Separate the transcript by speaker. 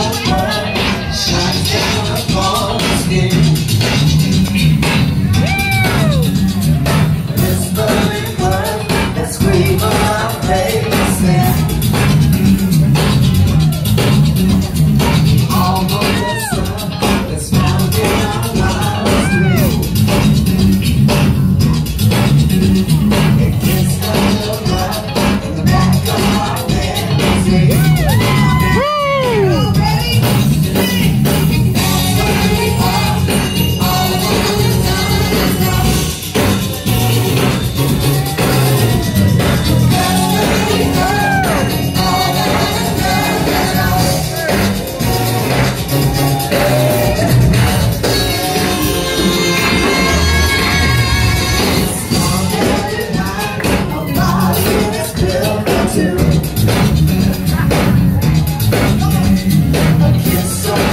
Speaker 1: Oh, so